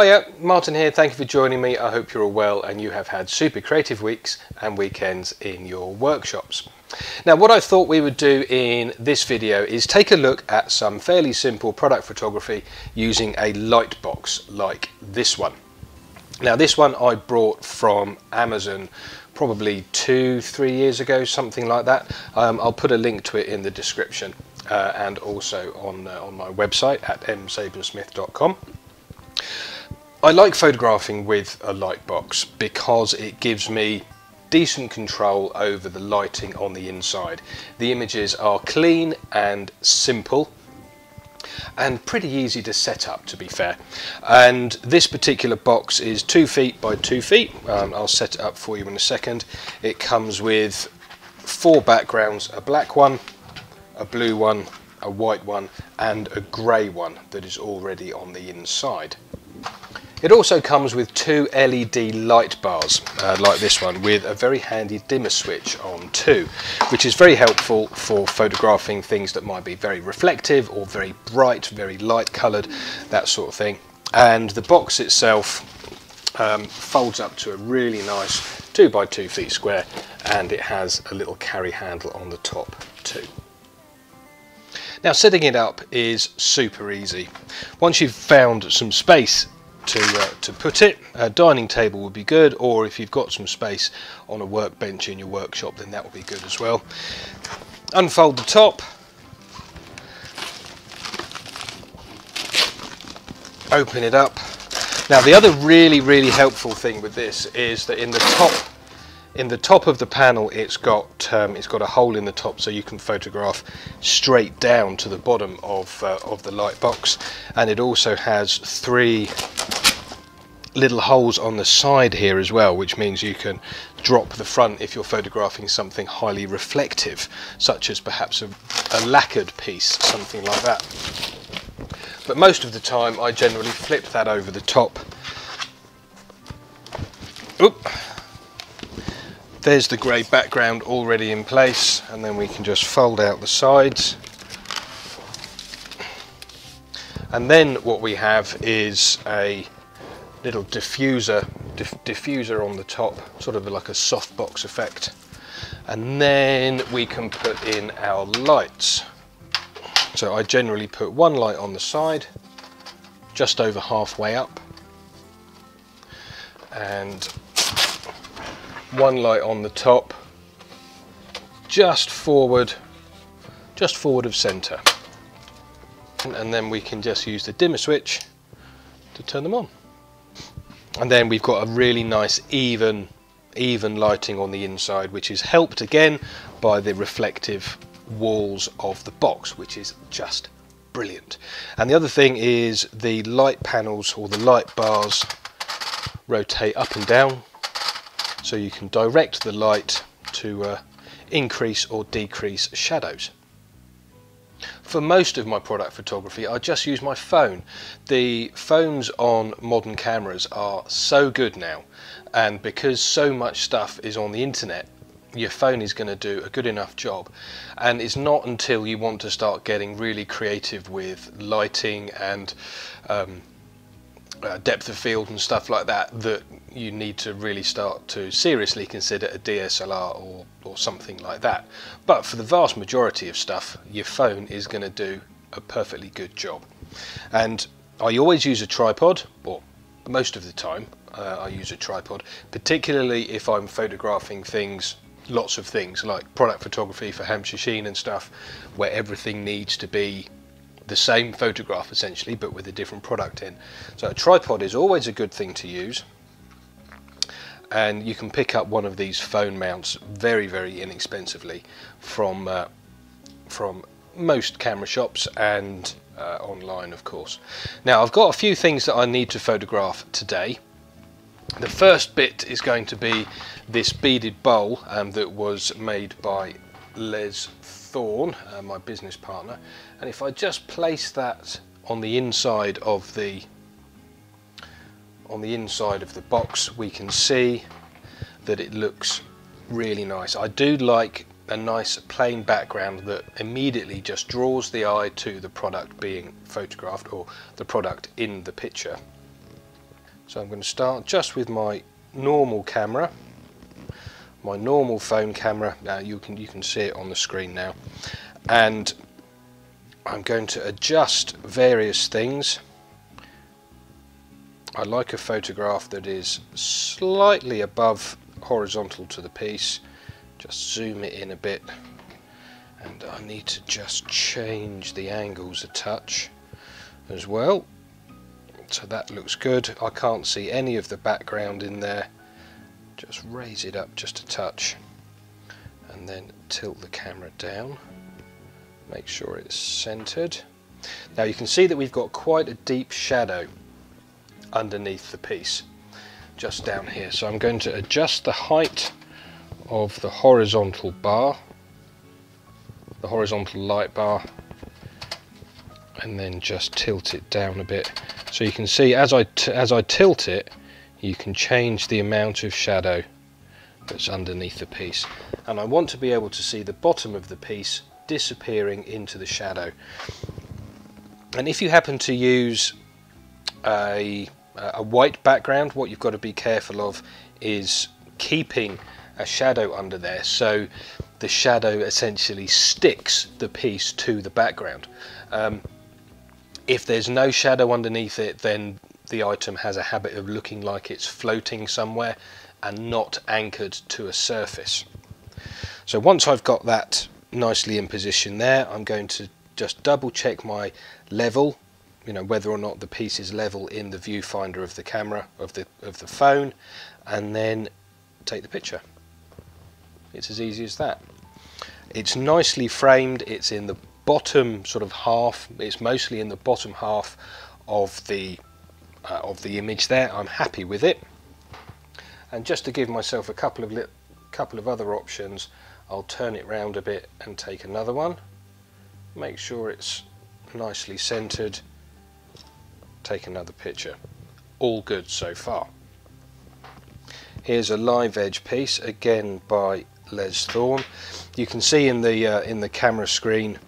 Hiya, Martin here. Thank you for joining me. I hope you're all well and you have had super creative weeks and weekends in your workshops. Now what I thought we would do in this video is take a look at some fairly simple product photography using a light box like this one. Now this one I brought from Amazon probably two, three years ago, something like that. Um, I'll put a link to it in the description uh, and also on, uh, on my website at msabansmith.com. I like photographing with a light box because it gives me decent control over the lighting on the inside. The images are clean and simple and pretty easy to set up to be fair. And this particular box is two feet by two feet. Um, I'll set it up for you in a second. It comes with four backgrounds a black one a blue one a white one and a grey one that is already on the inside it also comes with two LED light bars uh, like this one with a very handy dimmer switch on too which is very helpful for photographing things that might be very reflective or very bright, very light coloured, that sort of thing. And the box itself um, folds up to a really nice 2 by 2 feet square and it has a little carry handle on the top too. Now setting it up is super easy. Once you've found some space to, uh, to put it. A dining table would be good, or if you've got some space on a workbench in your workshop, then that would be good as well. Unfold the top. Open it up. Now the other really, really helpful thing with this is that in the top in the top of the panel it's got um, it's got a hole in the top so you can photograph straight down to the bottom of, uh, of the light box. And it also has three little holes on the side here as well which means you can drop the front if you're photographing something highly reflective such as perhaps a, a lacquered piece something like that. But most of the time I generally flip that over the top. Oop. There's the grey background already in place and then we can just fold out the sides. And then what we have is a little diffuser diff diffuser on the top sort of like a softbox effect. And then we can put in our lights. So I generally put one light on the side just over halfway up. And one light on the top. Just forward. Just forward of center. And then we can just use the dimmer switch to turn them on. And then we've got a really nice even even lighting on the inside which is helped again by the reflective walls of the box which is just brilliant. And the other thing is the light panels or the light bars rotate up and down so you can direct the light to uh, increase or decrease shadows for most of my product photography, I just use my phone. The phones on modern cameras are so good now, and because so much stuff is on the internet, your phone is going to do a good enough job. And it's not until you want to start getting really creative with lighting and um, uh, depth of field and stuff like that that you need to really start to seriously consider a DSLR or, or something like that. But for the vast majority of stuff, your phone is going to do a perfectly good job. And I always use a tripod, or most of the time uh, I use a tripod, particularly if I'm photographing things lots of things like product photography for Hampshire Sheen and stuff where everything needs to be the same photograph essentially but with a different product in. So a tripod is always a good thing to use and you can pick up one of these phone mounts very very inexpensively from uh, from most camera shops and uh, online of course. Now I've got a few things that I need to photograph today. The first bit is going to be this beaded bowl um, that was made by Les Thorn, uh, my business partner, and if I just place that on the inside of the on the inside of the box we can see that it looks really nice. I do like a nice plain background that immediately just draws the eye to the product being photographed or the product in the picture. So I'm going to start just with my normal camera, my normal phone camera. Now you can you can see it on the screen now, and I'm going to adjust various things. I like a photograph that is slightly above horizontal to the piece. Just zoom it in a bit, and I need to just change the angles a touch as well. So that looks good. I can't see any of the background in there. Just raise it up just a touch and then tilt the camera down. Make sure it's centered. Now you can see that we've got quite a deep shadow underneath the piece just down here. So I'm going to adjust the height of the horizontal bar the horizontal light bar and then just tilt it down a bit. So you can see as I as I tilt it you can change the amount of shadow that's underneath the piece. And I want to be able to see the bottom of the piece disappearing into the shadow. And if you happen to use a, a white background what you've got to be careful of is keeping a shadow under there. So the shadow essentially sticks the piece to the background. Um, if there's no shadow underneath it, then the item has a habit of looking like it's floating somewhere and not anchored to a surface. So once I've got that nicely in position there, I'm going to just double check my level, you know, whether or not the piece is level in the viewfinder of the camera, of the, of the phone, and then take the picture. It's as easy as that. It's nicely framed, it's in the bottom sort of half, it's mostly in the bottom half of the uh, of the image there. I'm happy with it. And just to give myself a couple of couple of other options, I'll turn it round a bit and take another one. Make sure it's nicely centered. Take another picture. All good so far. Here's a live edge piece again by Les Thorn. You can see in the uh, in the camera screen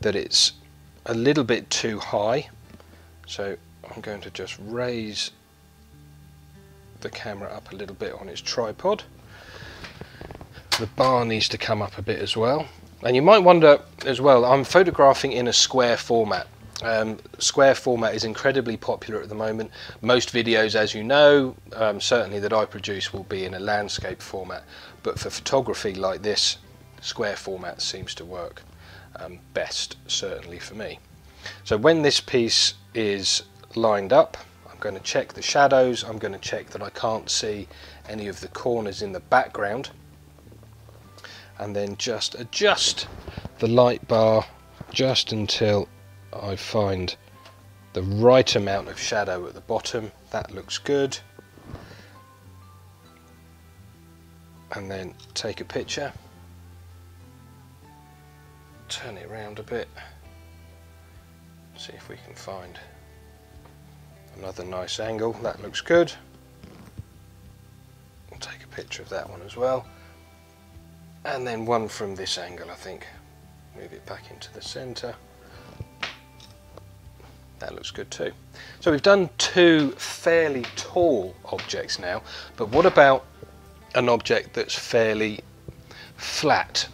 that it's a little bit too high so I'm going to just raise the camera up a little bit on its tripod the bar needs to come up a bit as well and you might wonder as well I'm photographing in a square format um, square format is incredibly popular at the moment. Most videos as you know um, certainly that I produce will be in a landscape format. But for photography like this square format seems to work um, best certainly for me. So when this piece is lined up I'm going to check the shadows, I'm going to check that I can't see any of the corners in the background. And then just adjust the light bar just until I find the right amount of shadow at the bottom. That looks good. And then take a picture. Turn it around a bit. See if we can find another nice angle. That looks good. I'll take a picture of that one as well. And then one from this angle I think. Move it back into the center that looks good too so we've done two fairly tall objects now but what about an object that's fairly flat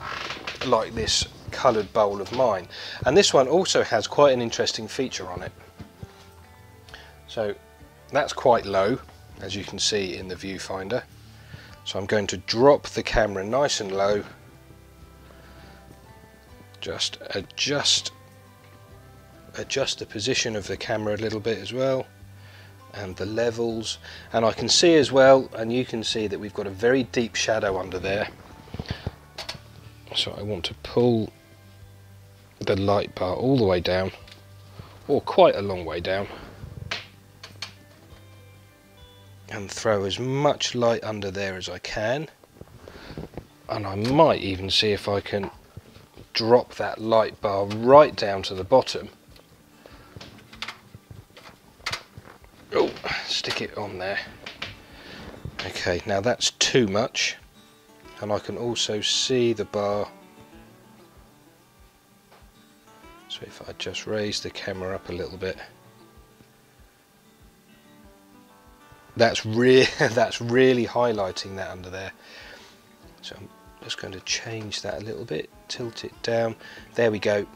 like this coloured bowl of mine. And this one also has quite an interesting feature on it. So that's quite low, as you can see in the viewfinder. So I'm going to drop the camera nice and low. Just adjust adjust the position of the camera a little bit as well and the levels. And I can see as well and you can see that we've got a very deep shadow under there. So I want to pull the light bar all the way down or quite a long way down and throw as much light under there as I can. And I might even see if I can drop that light bar right down to the bottom oh stick it on there. Okay now that's too much. And I can also see the bar. So if I just raise the camera up a little bit. That's really that's really highlighting that under there. So I'm just going to change that a little bit tilt it down. There we go.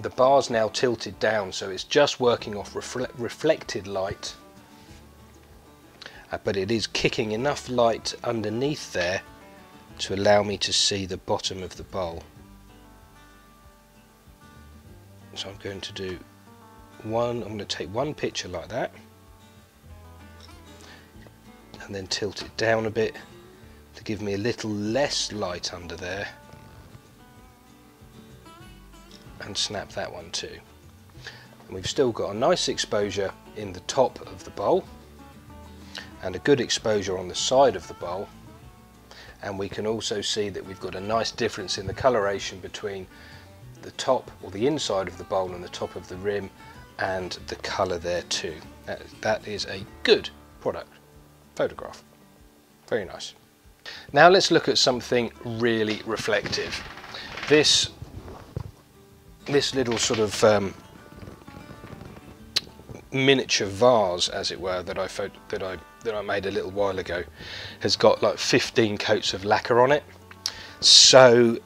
The bar's now tilted down so it's just working off refle reflected light Uh, but it is kicking enough light underneath there to allow me to see the bottom of the bowl. So I'm going to do one I'm going to take one picture like that and then tilt it down a bit to give me a little less light under there and snap that one too. And we've still got a nice exposure in the top of the bowl and a good exposure on the side of the bowl and we can also see that we've got a nice difference in the coloration between the top or the inside of the bowl and the top of the rim and the color there too that, that is a good product photograph. Very nice. Now let's look at something really reflective. This this little sort of um, miniature vase, as it were, that I that I that I made a little while ago, has got like 15 coats of lacquer on it. So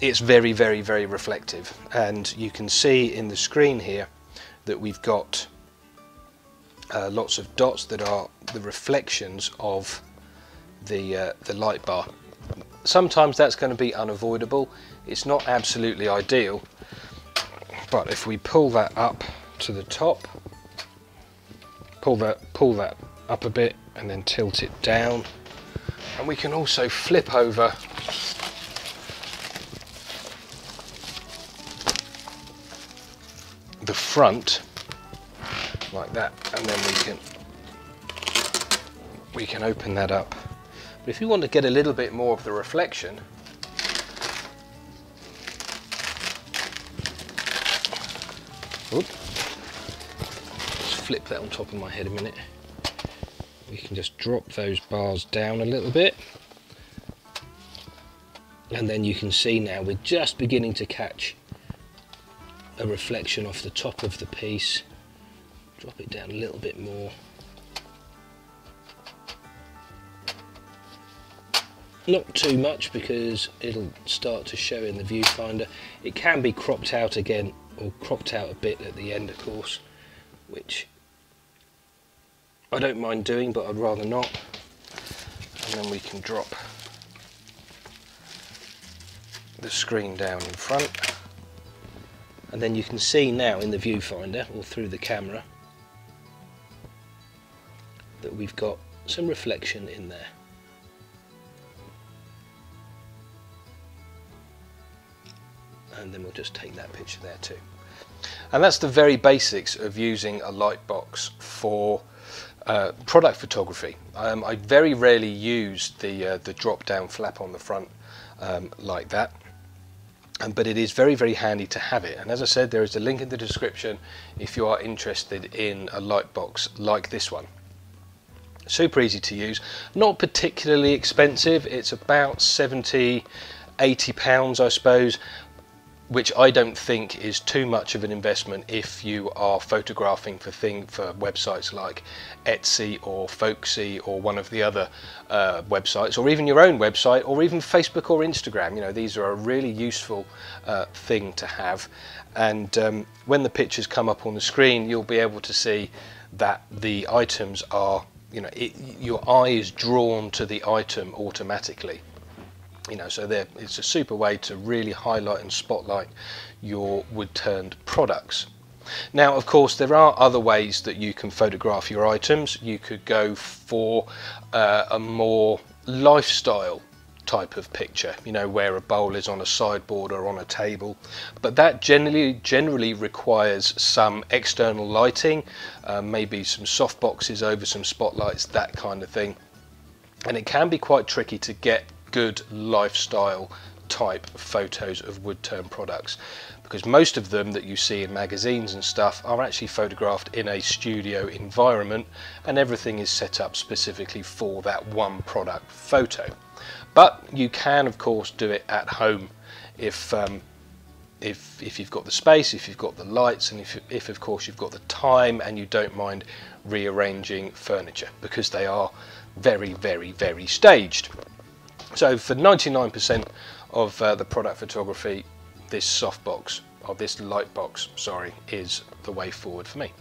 it's very, very, very reflective, and you can see in the screen here that we've got uh, lots of dots that are the reflections of the, uh, the light bar. Sometimes that's going to be unavoidable. It's not absolutely ideal, but if we pull that up to the top, pull that, pull that up a bit and then tilt it down, and we can also flip over. The front like that and then we can we can open that up. But if you want to get a little bit more of the reflection flip that on top of my head a minute. We can just drop those bars down a little bit. And then you can see now we're just beginning to catch a reflection off the top of the piece. Drop it down a little bit more. Not too much because it'll start to show in the viewfinder. It can be cropped out again or cropped out a bit at the end of course which I don't mind doing but I'd rather not and then we can drop the screen down in front and then you can see now in the viewfinder or through the camera that we've got some reflection in there. And then we'll just take that picture there too. And that's the very basics of using a light box for uh, product photography. Um, I very rarely use the, uh, the drop down flap on the front um, like that. Um, but it is very very handy to have it. And as I said there is a link in the description if you are interested in a light box like this one. Super easy to use. Not particularly expensive. It's about 70 80 pounds I suppose which I don't think is too much of an investment if you are photographing for thing for websites like Etsy or Folksy or one of the other uh, websites or even your own website or even Facebook or Instagram you know these are a really useful uh, thing to have and um, when the pictures come up on the screen you'll be able to see that the items are you know, it, your eye is drawn to the item automatically. You know, so there, it's a super way to really highlight and spotlight your wood-turned products. Now, of course, there are other ways that you can photograph your items. You could go for uh, a more lifestyle type of picture, you know, where a bowl is on a sideboard or on a table. But that generally generally requires some external lighting, uh, maybe some soft boxes over some spotlights, that kind of thing. And it can be quite tricky to get good lifestyle type photos of wood turn products because most of them that you see in magazines and stuff are actually photographed in a studio environment and everything is set up specifically for that one product photo. But you can, of course, do it at home if um, if, if you've got the space, if you've got the lights, and if, if of course you've got the time and you don't mind rearranging furniture because they are very, very, very staged. So for 99% of uh, the product photography, this softbox, or this light box, sorry, is the way forward for me.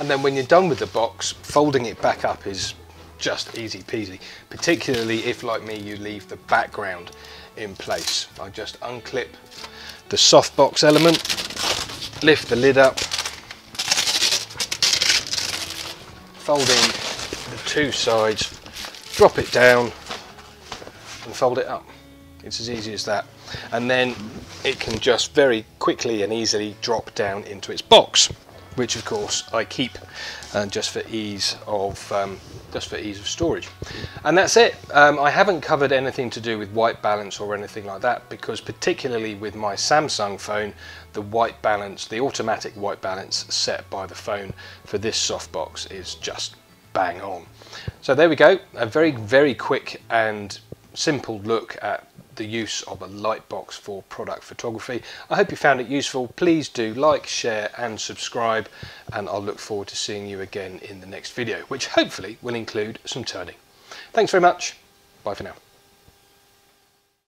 And then when you're done with the box, folding it back up is just easy peasy, particularly if like me you leave the background in place. I just unclip the softbox element, lift the lid up, fold in the two sides, drop it down and fold it up. It's as easy as that. And then it can just very quickly and easily drop down into its box which of course I keep uh, just for ease of um, just for ease of storage. And that's it. Um, I haven't covered anything to do with white balance or anything like that because particularly with my Samsung phone, the white balance, the automatic white balance set by the phone for this softbox is just bang on. So there we go, a very, very quick and simple look at the use of a light box for product photography. I hope you found it useful. Please do like, share and subscribe and I'll look forward to seeing you again in the next video, which hopefully will include some turning. Thanks very much. Bye for now.